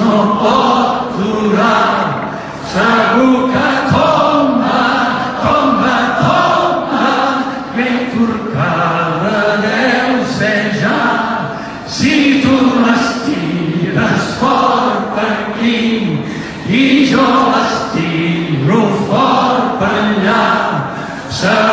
no pot durar. Segur que tomba, tomba, tomba, ben turcada deu ser ja. Si tu m'estires fort aquí i jo l'estiro fort allà, segur